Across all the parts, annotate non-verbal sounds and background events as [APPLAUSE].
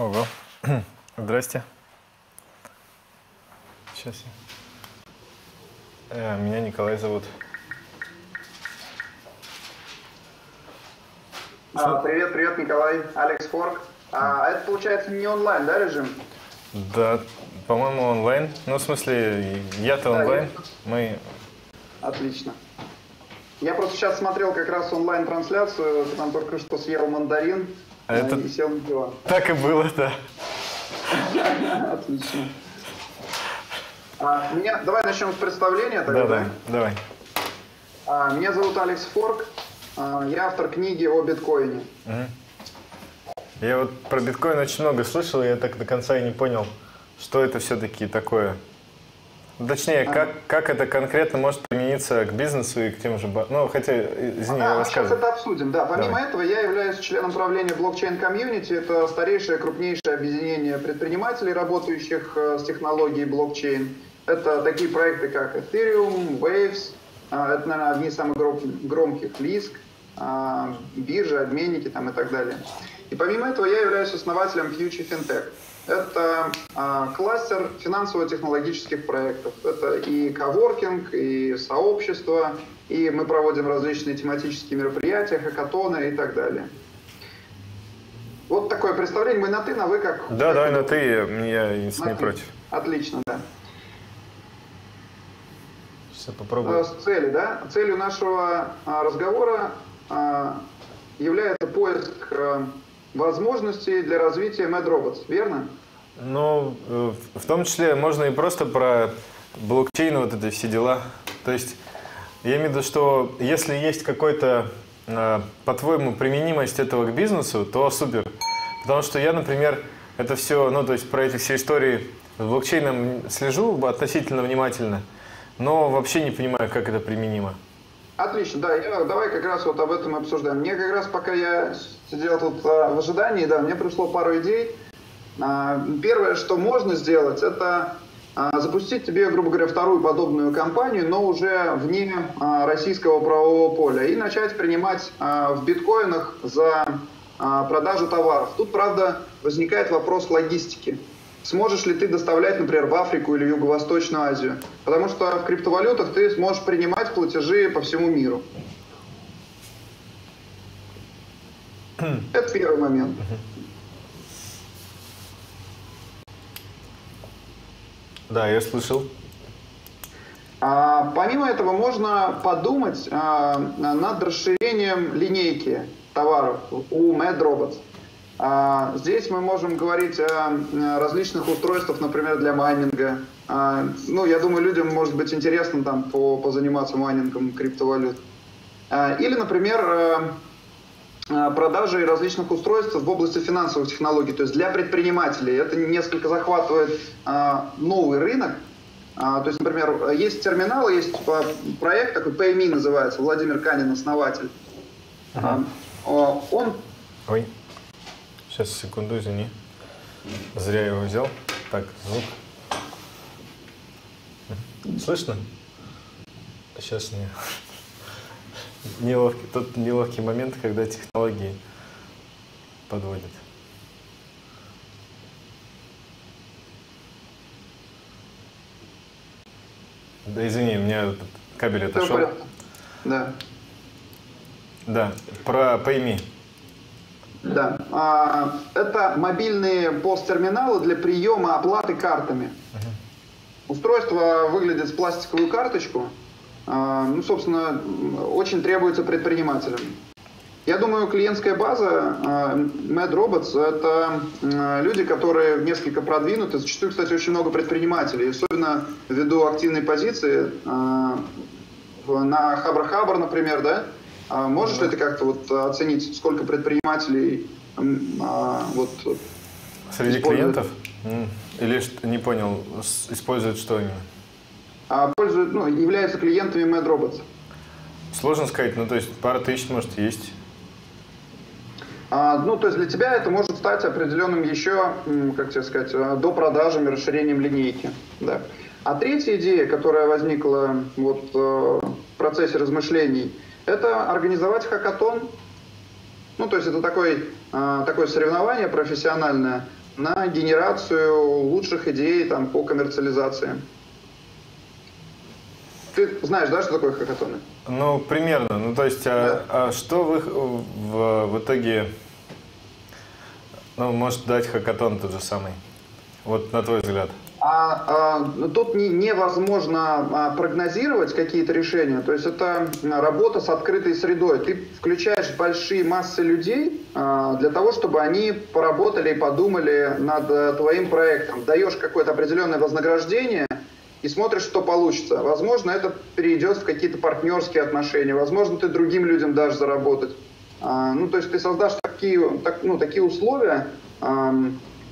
Ого. [CLEARS THROAT] Здрасте. Сейчас я. Э, меня Николай зовут. А, привет, привет, Николай. Алекс Форк. А, это получается не онлайн, да, режим? Да, по-моему, онлайн. Ну, в смысле, я-то Да, онлайн. я- Мы. Отлично. Я просто сейчас смотрел как раз онлайн-трансляцию, там только что съел мандарин А это- на диван. Так и было, да. Отлично. А, меня, давай начнем с представления тогда, Да, да. Давай. А, меня зовут Алекс Форк. А, я автор книги о биткоине. Я вот про биткоин очень много слышал, я так до конца и не понял, что это все-таки такое. Точнее, как, как это конкретно может примениться к бизнесу и к тем же... Ну, хотя, э, извини, я А, сейчас это обсудим. Да, помимо Давай. этого, я являюсь членом правления блокчейн комьюнити. Это старейшее, крупнейшее объединение предпринимателей, работающих э, с технологией блокчейн. Это такие проекты, как Ethereum, Waves, а, это, наверное, одни из самых гром- громких, Lisk, а, биржи, обменники там, и так далее. И помимо этого, я являюсь основателем Future FinTech. Это а, кластер финансово-технологических проектов. Это и коворкинг, и сообщество, и мы проводим различные тематические мероприятия, хакатоны и так далее. Вот такое представление. Мы на ты, на вы как? Да, давай на ты, я, не На ты. против. Отлично, да. Сейчас я Э, попробую. С целью, да? Целью нашего а, разговора а, является поиск а, возможностей для развития Mad Robots, верно? Ну, э, в том числе можно и просто про блокчейн, вот это все дела. То есть, я имею в виду, что если есть какой-то, э, по-твоему, применимость этого к бизнесу, то супер. Потому что я, например, это все, ну, то есть про эти все истории с блокчейном слежу относительно внимательно, но вообще не понимаю, как это применимо. Отлично, да, я- давай как раз вот об этом обсуждаем. Мне как раз, пока я сидел тут а, в ожидании, да, мне пришло пару идей. А, Первое, что можно сделать, это а, запустить тебе, грубо говоря, вторую подобную компанию, но уже вне а, российского правового поля, и начать принимать а, в биткоинах за а, продажу товаров. Тут, правда, возникает вопрос логистики. Сможешь ли ты доставлять, например, в Африку или в Юго-Восточную Азию? Потому что в криптовалютах ты сможешь принимать платежи по всему миру. Это первый момент. Да, я слышал. А, помимо этого можно подумать а, над расширением линейки товаров у Mad Robots. А, здесь мы можем говорить о различных устройствах, например, для майнинга. А, ну, я думаю, людям может быть интересно там по, позаниматься майнингом криптовалют. А, или, например, а, а, продажи различных устройств в области финансовых технологий, то есть для предпринимателей. Это несколько захватывает а, новый рынок. А, то есть, например, есть терминалы, есть а, проект такой PayMe называется, Владимир Канин, основатель. А, а, он Ой. Сейчас, секунду, извини. Зря его взял. Так, звук. Слышно? Сейчас не... [LAUGHS] Неловкий, тот неловкий момент, когда технологии подводят. Да извини, у меня кабель отошел. Да. Да, про пойми. Да. А, это мобильные посттерминалы для приема оплаты картами. Устройство выглядит с пластиковую карточку. А, ну, собственно, очень требуется предпринимателям. Я думаю, клиентская база а, Mad Robots – это люди, которые несколько продвинуты. Зачастую, кстати, очень много предпринимателей. Особенно ввиду активной позиции на Хабр-Хабр, например, да? А можешь ли ты как-то вот оценить, сколько предпринимателей а, вот Среди Используют. клиентов? Или не понял, используют что именно? а, пользуют, ну, являются клиентами Mad Robots? Сложно сказать, ну то есть пара тысяч может есть. А, ну, то есть для тебя это может стать определенным еще, как тебе сказать, э, до продажами, расширением линейки. Да. А третья идея, которая возникла вот, э, в процессе размышлений, это организовать хакатон. Ну, то есть это такой, э, такое соревнование профессиональное, на генерацию лучших идей там, по коммерциализации. Ты знаешь, да, что такое хакатоны? Ну, примерно. Ну, то есть, а, да. а что вы в, в итоге, ну, может дать хакатон тот же самый? Вот на твой взгляд. А, а, тут не, невозможно а, прогнозировать какие-то решения. То есть это работа с открытой средой. Ты включаешь большие массы людей а, для того, чтобы они поработали и подумали над а, твоим проектом. Даешь какое-то определенное вознаграждение и смотришь, что получится. Возможно, это перейдет в какие-то партнерские отношения. Возможно, ты другим людям дашь заработать. А, ну, то есть ты создашь такие, так, ну, такие условия, а, а,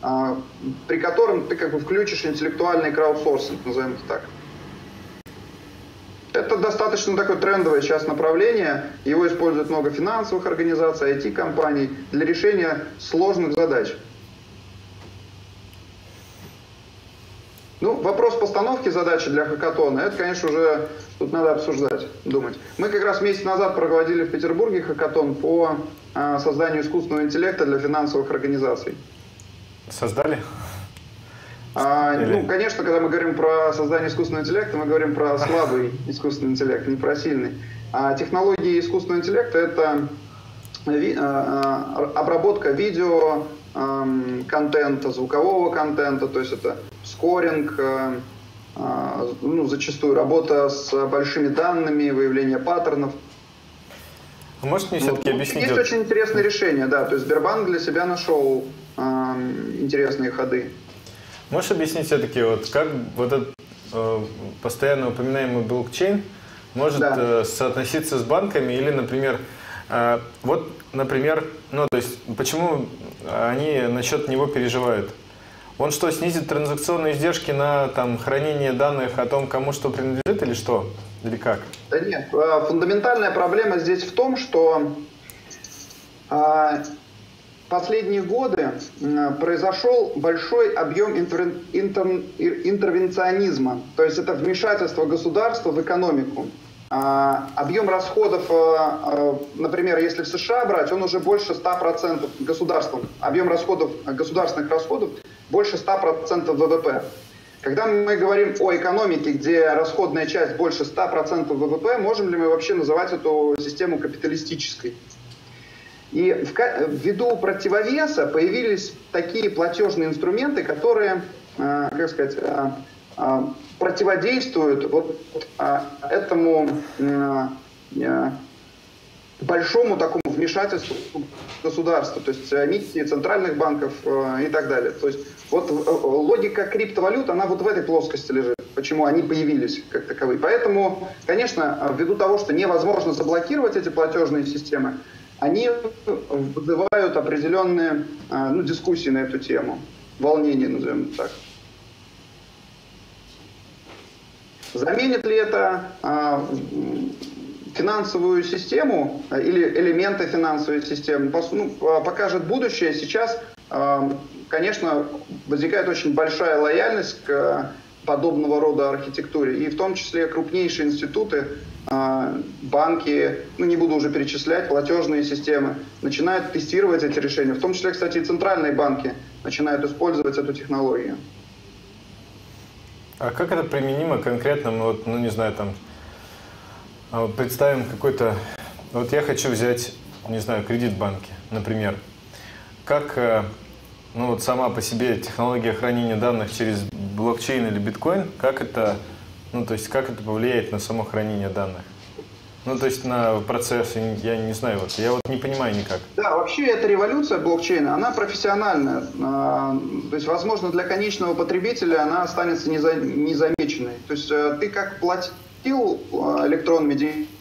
при котором ты как бы включишь интеллектуальный краудсорсинг, назовем это так. Это достаточно такое трендовое сейчас направление. Его используют много финансовых организаций, IT-компаний для решения сложных задач. Ну, вопрос постановки задачи для хакатона, это, конечно, уже тут надо обсуждать, думать. Мы как раз месяц назад проводили в Петербурге хакатон по а, созданию искусственного интеллекта для финансовых организаций. Создали? А, ну, конечно, когда мы говорим про создание искусственного интеллекта, мы говорим про слабый искусственный интеллект, не про сильный. А технологии искусственного интеллекта это ви, а, а, обработка видео, контента, звукового контента, то есть это скоринг, а, ну, зачастую работа с большими данными, выявление паттернов. Можете мне все-таки ну, объяснить? Есть очень интересное решение, да. То есть Сбербанк для себя нашел интересные ходы. Можешь объяснить все-таки, вот как вот этот э, постоянно упоминаемый блокчейн может да. э, соотноситься с банками или, например, э, вот, например, ну то есть почему они насчет него переживают? Он что, снизит транзакционные издержки на там, хранение данных о том, кому что принадлежит или что? Или как? Да нет, э, фундаментальная проблема здесь в том, что а, последние годы произошел большой объем интер, интер, интервенционизма, то есть это вмешательство государства в экономику. А, объем расходов, а, а, например, если в США брать, он уже больше 100% государством. Объем расходов, государственных расходов больше 100% ВВП. Когда мы говорим о экономике, где расходная часть больше 100% ВВП, можем ли мы вообще называть эту систему капиталистической? И ввиду противовеса появились такие платежные инструменты, которые, э, как сказать, э, э, противодействуют вот этому большому такому вмешательству государства, то есть эмиссии центральных банков и так далее. То есть вот логика криптовалют, она вот в этой плоскости лежит, почему они появились как таковые. Поэтому, конечно, ввиду того, что невозможно заблокировать эти платежные системы, они вызывают определенные а, ну, дискуссии на эту тему, волнение, назовем это так. Заменит ли это а, финансовую систему или элементы финансовой системы? Ну, покажет будущее. Сейчас, конечно, возникает очень большая лояльность к подобного рода архитектуре. И в том числе крупнейшие институты банки, ну не буду уже перечислять, платежные системы, начинают тестировать эти решения. В том числе, кстати, и центральные банки начинают использовать эту технологию. А как это применимо конкретно, вот, ну не знаю, там, а представим какой-то, вот я хочу взять, не знаю, кредит в банке, например. Как, э, ну вот сама по себе технология хранения данных через блокчейн или биткоин, как это ну, то есть как это повлияет на само хранение данных? Ну, то есть на процесс, я не знаю, вот, я вот не понимаю никак. Да, вообще эта революция блокчейна, она профессиональная. А, то есть, возможно, для конечного потребителя она останется незамеченной. То есть э, ты как платил а, электронными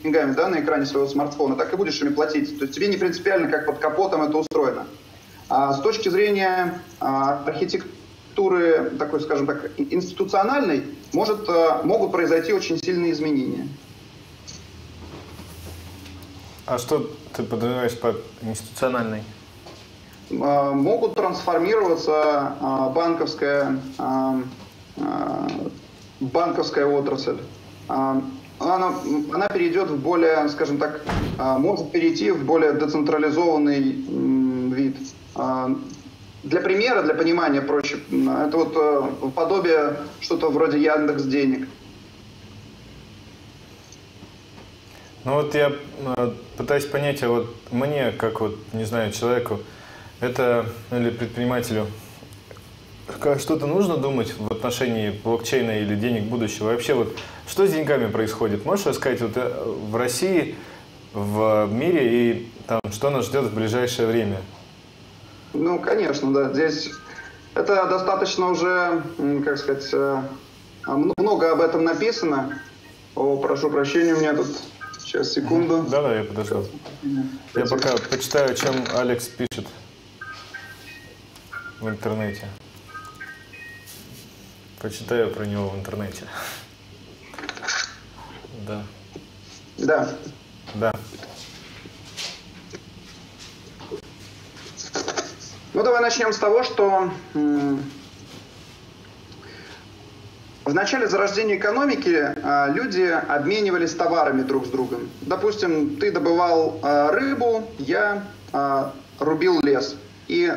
деньгами да, на экране своего смартфона, так и будешь ими платить. То есть тебе не принципиально, как под капотом это устроено. А с точки зрения а, архитектуры, такой, скажем так, институциональной, может, э, могут произойти очень сильные изменения. А что ты подразумеваешь под институциональной? Э, могут трансформироваться э, банковская, банковская отрасль. Она, она перейдет в более, скажем так, может перейти в более децентрализованный вид для примера, для понимания проще, это вот э, подобие что-то вроде Яндекс денег. Ну вот я э, пытаюсь понять, а вот мне, как вот, не знаю, человеку, это, или предпринимателю, что-то нужно думать в отношении блокчейна или денег будущего? Вообще вот что с деньгами происходит? Можешь рассказать вот э, в России, в мире и там, что нас ждет в ближайшее время? Ну, конечно, да. Здесь это достаточно уже, как сказать, э, много об этом написано. О, прошу прощения, у меня тут Сейчас, секунду. Да-да, я подожду. Я пока почитаю, чем Алекс пишет в интернете. Почитаю про него в интернете. [LAUGHS] Да. Да. Да. Ну, давай начнем с того, что в начале зарождения экономики а, люди обменивались товарами друг с другом. Допустим, ты добывал а, рыбу, я а, рубил лес. И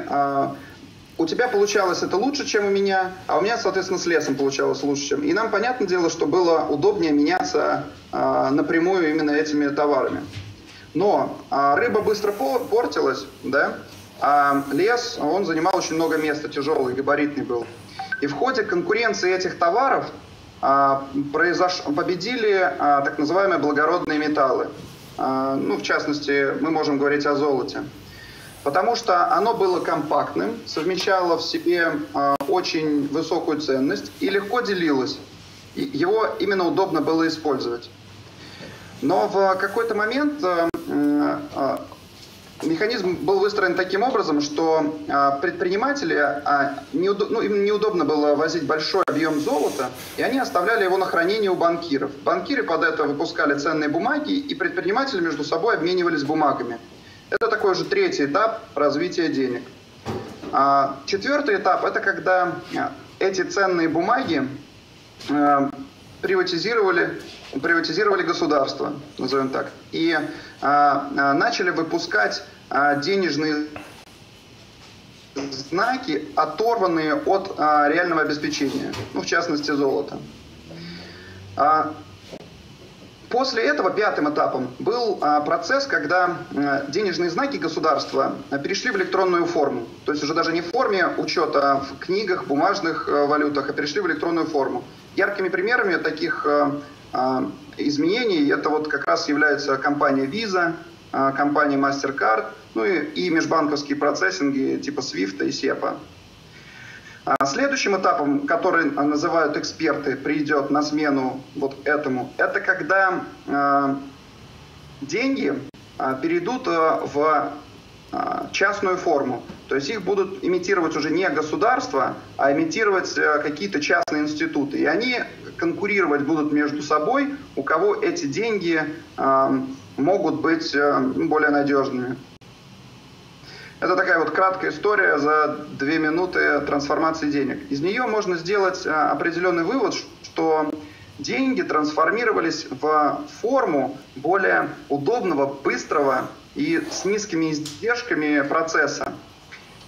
у тебя получалось это лучше, чем у меня, а у меня, соответственно, с лесом получалось лучше, чем. И нам, понятное дело, что было удобнее меняться напрямую именно этими товарами. Но рыба быстро портилась, да, а лес, он занимал очень много места, тяжелый, габаритный был. И в ходе конкуренции этих товаров а, произош... победили а, так называемые благородные металлы. А, ну, в частности, мы можем говорить о золоте. Потому что оно было компактным, совмещало в себе а, очень высокую ценность и легко делилось. И его именно удобно было использовать. Но в какой-то момент а, а, механизм был выстроен таким образом, что а, предприниматели, а, ну, им неудобно было возить большой объем золота, и они оставляли его на хранение у банкиров. Банкиры под это выпускали ценные бумаги, и предприниматели между собой обменивались бумагами. Это такой же третий этап развития денег. А, четвертый этап – это когда эти ценные бумаги приватизировали, приватизировали государство, назовем так, и а, а, начали выпускать а, денежные знаки, оторванные от а, реального обеспечения, ну, в частности, золота. А, После этого пятым этапом был а, процесс, когда а, денежные знаки государства перешли в электронную форму. То есть уже даже не в форме учета в книгах, бумажных а, валютах, а перешли в электронную форму. Яркими примерами таких изменений это вот как раз является компания Visa, компания MasterCard, ну и, и межбанковские процессинги типа SWIFT и SEPA. А следующим этапом, который называют эксперты, придет на смену вот этому, это когда э, деньги э, перейдут э, в э, частную форму. То есть их будут имитировать уже не государство, а имитировать э, какие-то частные институты. И они конкурировать будут между собой, у кого эти деньги э, могут быть э, более надежными. Это такая вот краткая история за две минуты трансформации денег. Из нее можно сделать а, определенный вывод, что деньги трансформировались в форму более удобного, быстрого и с низкими издержками процесса.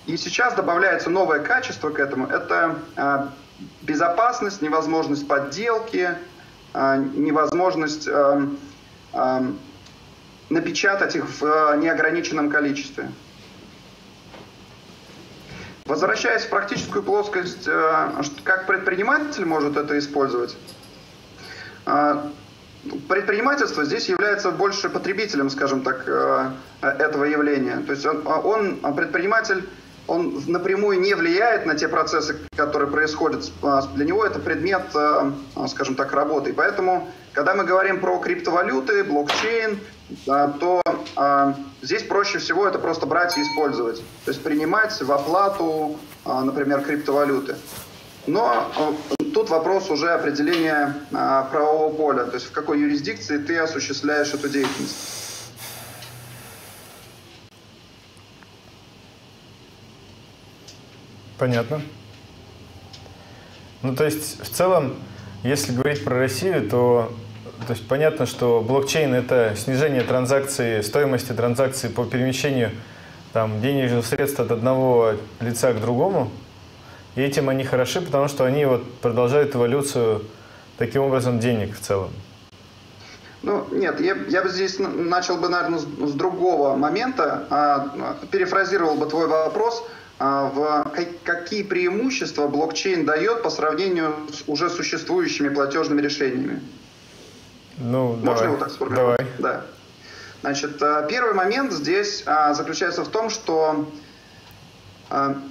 И сейчас добавляется новое качество к этому. Это а, безопасность, невозможность подделки, а, невозможность напечатать их в неограниченном количестве. Возвращаясь в практическую плоскость, как предприниматель может это использовать? Э, предпринимательство здесь является больше потребителем, скажем так, э, этого явления. То есть он, он предприниматель, он напрямую не влияет на те процессы, которые происходят. Для него это предмет, скажем так, работы. И поэтому, когда мы говорим про криптовалюты, блокчейн, то а, здесь проще всего это просто брать и использовать. То есть принимать в оплату, а, например, криптовалюты. Но а, тут вопрос уже определения правового поля, то есть в какой юрисдикции ты осуществляешь эту деятельность. Понятно. Ну, то есть, в целом, если говорить про Россию, то то есть понятно, что блокчейн – это снижение транзакции, стоимости транзакции по перемещению там, денежных средств от одного лица к другому. И этим они хороши, потому что они вот продолжают эволюцию таким образом денег в целом. Ну, нет, я, я бы здесь начал бы, наверное, с, с другого момента, а, перефразировал бы твой вопрос, а, в как, какие преимущества блокчейн дает по сравнению с уже существующими платежными решениями. Ну, Можно давай. его так сформулировать? Давай. Да. Значит, а, первый момент здесь а, заключается в том, что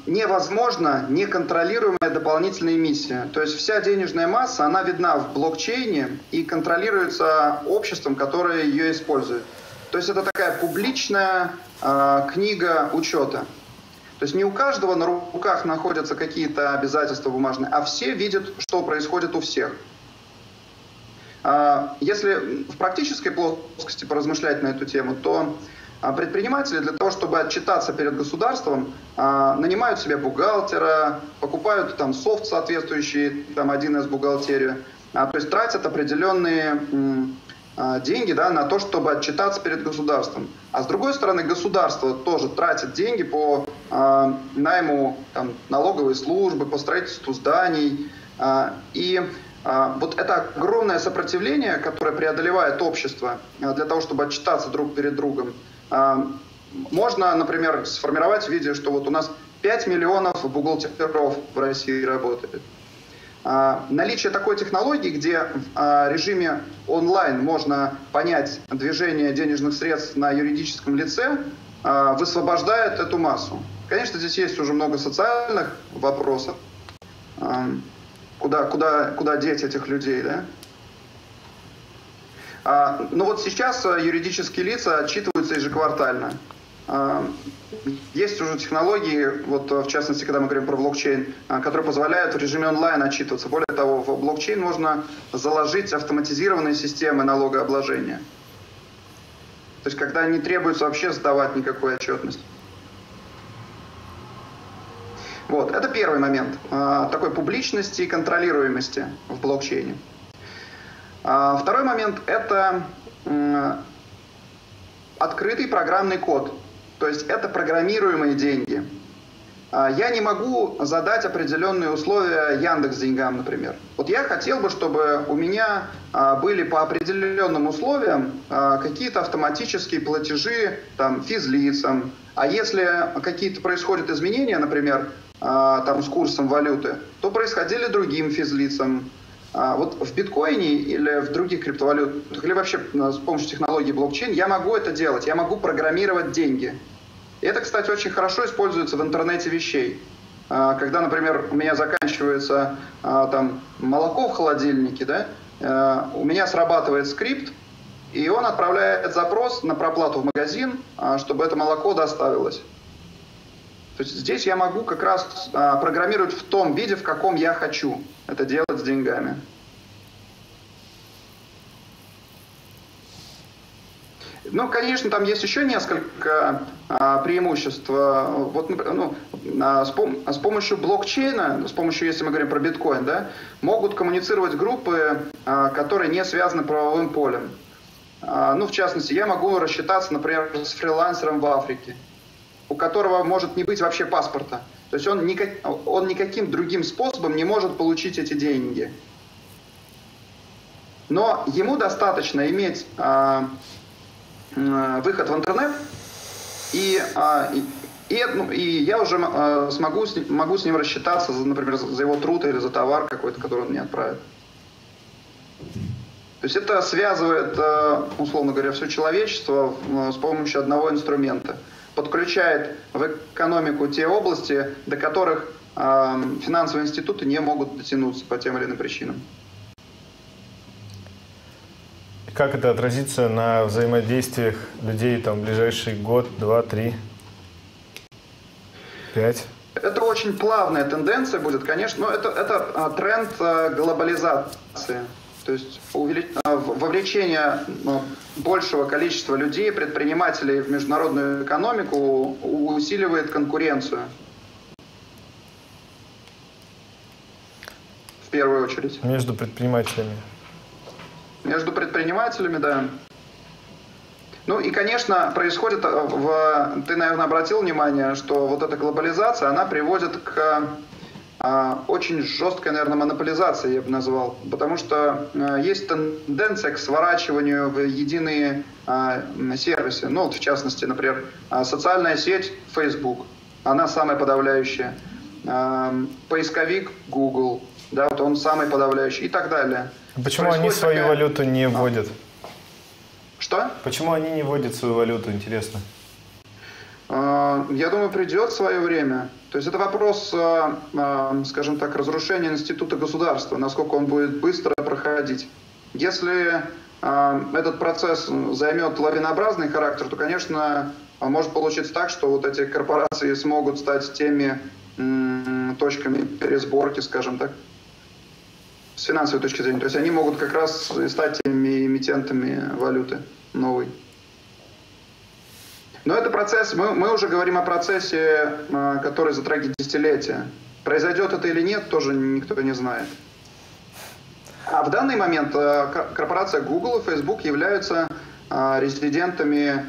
невозможно неконтролируемая дополнительная эмиссия. То есть вся денежная масса, она видна в блокчейне и контролируется обществом, которое ее использует. То есть это такая публичная э, книга учета. То есть не у каждого на руках находятся какие-то обязательства бумажные, а все видят, что происходит у всех. Если в практической плоскости поразмышлять на эту тему, то а предприниматели для того, чтобы отчитаться перед государством, а, нанимают себе бухгалтера, покупают там софт соответствующий, там один из бухгалтерию, а, то есть тратят определенные деньги да, на то, чтобы отчитаться перед государством. А с другой стороны, государство тоже тратит деньги по э, найму там, налоговой службы, по строительству зданий. Э, и э, вот это огромное сопротивление, которое преодолевает общество э, для того, чтобы отчитаться друг перед другом, а, можно, например, сформировать в виде, что вот у нас 5 миллионов бухгалтеров в России работает. А, наличие такой технологии, где в а, режиме онлайн можно понять движение денежных средств на юридическом лице, высвобождает эту массу. Конечно, здесь есть уже много социальных вопросов. Куда, куда, куда деть этих людей, да? А, Но ну вот сейчас э, юридические лица отчитываются ежеквартально. А, есть уже технологии, вот э, в частности, когда мы говорим про блокчейн, а, которые позволяют в режиме онлайн отчитываться. Более того, в блокчейн можно заложить автоматизированные системы налогообложения. То есть, когда не требуется вообще сдавать никакой отчетность. Вот, это первый момент такой публичности и контролируемости в блокчейне. А, второй момент – это открытый программный код. То есть это программируемые деньги. А, я не могу задать определенные условия Яндекс деньгам, например. Вот я хотел бы, чтобы у меня а, были по определенным условиям какие-то автоматические платежи там, физлицам. А если какие-то происходят изменения, например, там, с курсом валюты, то происходили другим физлицам. А вот в биткоине или в других криптовалютах, или вообще с помощью технологии блокчейн, я могу это делать, я могу программировать деньги. И это, кстати, очень хорошо используется в интернете вещей. А, когда, например, у меня заканчивается а, там, молоко в холодильнике, да, у меня срабатывает скрипт, и он отправляет запрос на проплату в магазин, чтобы это молоко доставилось. То есть здесь я могу как раз программировать в том виде, в каком я хочу это делать с деньгами. Ну, конечно, там есть еще несколько а, преимуществ. Вот, ну, а, с, пом с помощью блокчейна, с помощью, если мы говорим про биткоин, да, могут коммуницировать группы, а, которые не связаны правовым полем. А, ну, в частности, я могу рассчитаться, например, с фрилансером в Африке, которого может не быть вообще паспорта. То есть он, никак, он никаким другим способом не может получить эти деньги. Но ему достаточно иметь э, э, выход в интернет, и, э, и, ну, и я уже э, смогу с, могу с ним рассчитаться, за, например, за его труд или за товар какой-то, который он мне отправит. То есть это связывает, условно говоря, все человечество с помощью одного инструмента – подключает в экономику те области, до которых э, финансовые институты не могут дотянуться по тем или иным причинам. Как это отразится на взаимодействиях людей там в ближайший год, два, три, пять? Это очень плавная тенденция будет, конечно, но это, это а, тренд а, глобализации. То есть а, вовлечение ну, большего количества людей, предпринимателей в международную экономику усиливает конкуренцию. В первую очередь. Между предпринимателями. Между предпринимателями, да. Ну и, конечно, происходит, в, ты, наверное, обратил внимание, что вот эта глобализация, она приводит к очень жесткой, наверное, монополизации, я бы назвал. Потому что а, есть тенденция к сворачиванию в единые а, сервисы. Ну, вот в частности, например, социальная сеть Facebook, она самая подавляющая. Поисковик Google, да, вот он самый подавляющий и так далее. Почему Происходит они свою такая... валюту не вводят? Что? Почему они не вводят свою валюту, интересно? Я думаю, придет свое время. То есть это вопрос, э, э, скажем так, разрушения института государства, насколько он будет быстро проходить. Если э, этот процесс займет лавинообразный характер, то, конечно, может получиться так, что вот эти корпорации смогут стать теми точками пересборки, скажем так, с финансовой точки зрения. То есть они могут как раз стать теми эмитентами валюты новой. Но это процесс, мы, мы уже говорим о процессе, а, который затрагивает десятилетия. Произойдет это или нет, тоже никто не знает. А в данный момент а, корпорация Google и Facebook являются а, резидентами,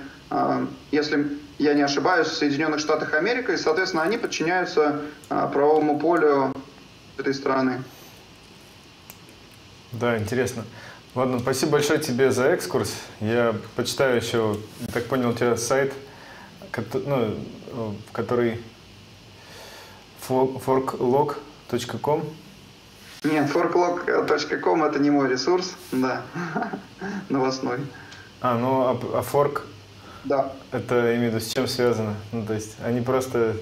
если я не ошибаюсь, в Соединенных Штатах Америки, и, соответственно, они подчиняются правовому полю этой страны. Да, интересно. Ладно, спасибо большое тебе за экскурс. Я почитаю еще, так понял, у тебя сайт, ну, который forklog.com. Нет, forklog.com это не мой ресурс, да, [LAUGHS] новостной. А, ну, а, а fork? Да. Это, я имею в виду, с чем связано? Ну, то есть, они просто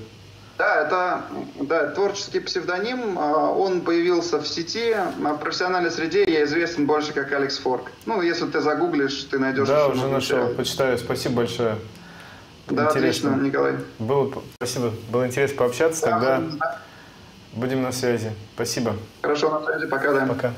да, это да, творческий псевдоним. А, он появился в сети. В профессиональной среде я известен больше как Алекс Форк. Ну, если ты загуглишь, ты найдешь. Да, уже нашел. Почитаю. Спасибо большое. Да, интересно. отлично, Николай. Было, спасибо. Было интересно пообщаться. Да, Тогда да. будем на связи. Спасибо. Хорошо, на связи. Пока, да. Пока.